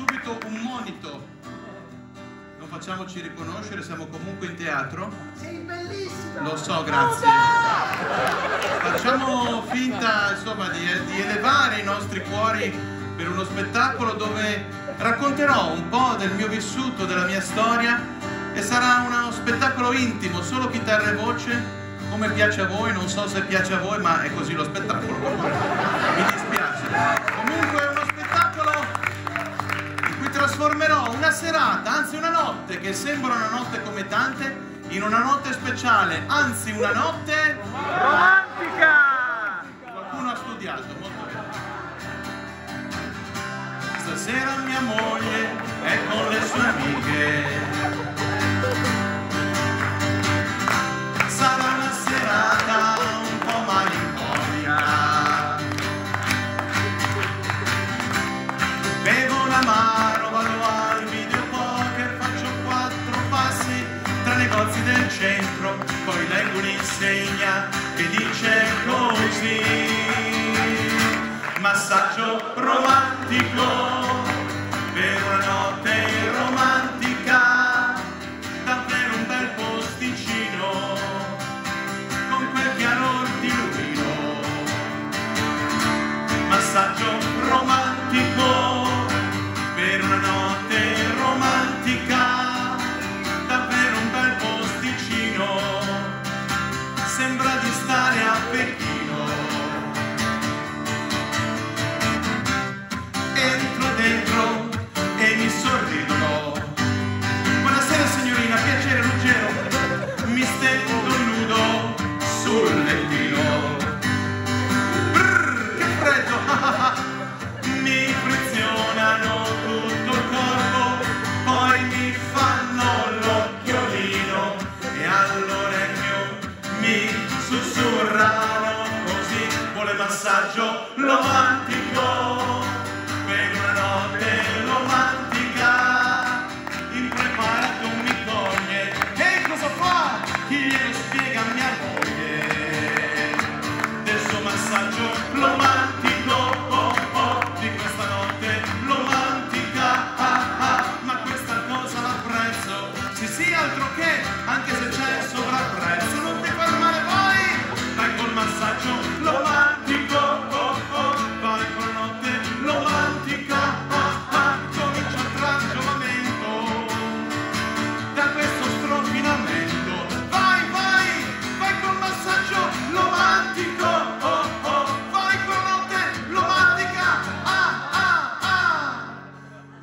subito un monito. Non facciamoci riconoscere, siamo comunque in teatro. Sei bellissima! Lo so, grazie. Facciamo finta, insomma, di, di elevare i nostri cuori per uno spettacolo dove racconterò un po' del mio vissuto, della mia storia e sarà uno spettacolo intimo, solo chitarra e voce, come piace a voi, non so se piace a voi, ma è così lo spettacolo. Mi dispiace. Una serata, anzi una notte, che sembra una notte come tante, in una notte speciale, anzi una notte Romantica! Qualcuno ha studiato, molto bene. Stasera mia moglie è con le sue amiche. Poi leggo un'insegna che dice così. Massaggio romantico per una notte romantica, di stare a Pechino. Entro dentro e mi sorridono. Buonasera signorina piacere Ruggero. Mi stendo nudo sul lettino vuole massaggio romantico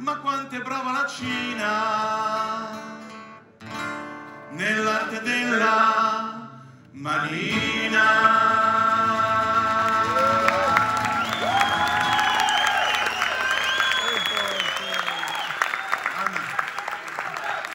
Ma quanto è brava la Cina nell'arte della mania.